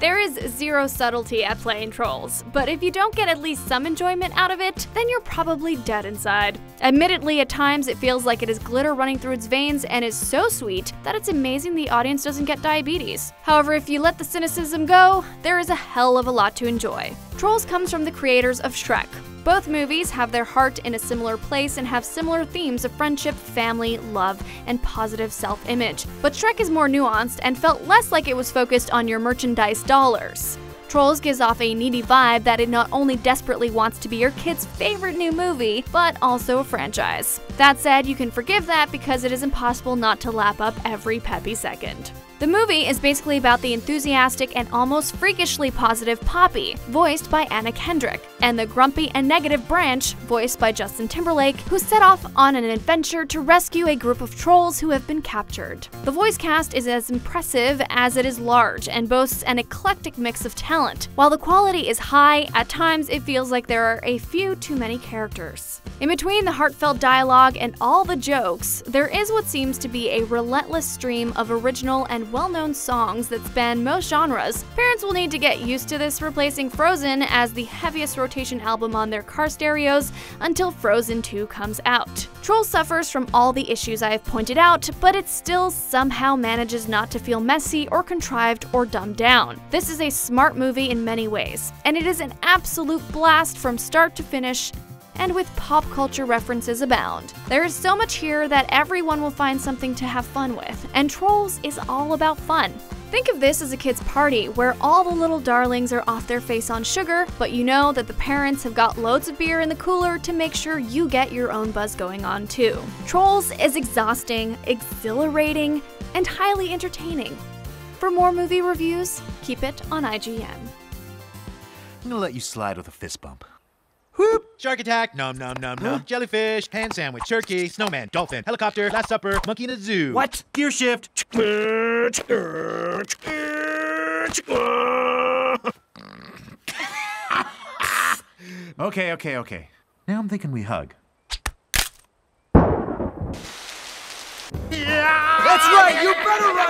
There is zero subtlety at playing trolls, but if you don't get at least some enjoyment out of it, then you're probably dead inside. Admittedly, at times it feels like it is glitter running through its veins and is so sweet that it's amazing the audience doesn't get diabetes. However, if you let the cynicism go, there is a hell of a lot to enjoy. Trolls comes from the creators of Shrek, both movies have their heart in a similar place and have similar themes of friendship, family, love, and positive self image. But Shrek is more nuanced and felt less like it was focused on your merchandise dollars. Trolls gives off a needy vibe that it not only desperately wants to be your kid's favorite new movie, but also a franchise. That said, you can forgive that because it is impossible not to lap up every peppy second. The movie is basically about the enthusiastic and almost freakishly positive Poppy, voiced by Anna Kendrick, and the grumpy and negative Branch, voiced by Justin Timberlake, who set off on an adventure to rescue a group of trolls who have been captured. The voice cast is as impressive as it is large and boasts an eclectic mix of talent. While the quality is high, at times it feels like there are a few too many characters. In between the heartfelt dialogue and all the jokes, there is what seems to be a relentless stream of original and well known songs that span most genres. Parents will need to get used to this, replacing Frozen as the heaviest rotation album on their car stereos until Frozen 2 comes out. Troll suffers from all the issues I have pointed out, but it still somehow manages not to feel messy or contrived or dumbed down. This is a smart movie in many ways, and it is an absolute blast from start to finish and with pop culture references abound. There is so much here that everyone will find something to have fun with, and Trolls is all about fun. Think of this as a kid's party where all the little darlings are off their face on sugar, but you know that the parents have got loads of beer in the cooler to make sure you get your own buzz going on too. Trolls is exhausting, exhilarating, and highly entertaining. For more movie reviews, keep it on IGN. I'm gonna let you slide with a fist bump. Whoop! Shark attack, nom nom nom nom. Jellyfish, hand sandwich, turkey, snowman, dolphin, helicopter, last supper, monkey in a zoo. What? Gear shift. okay, okay, okay. Now I'm thinking we hug. Yeah! That's right, you better run, Cloud!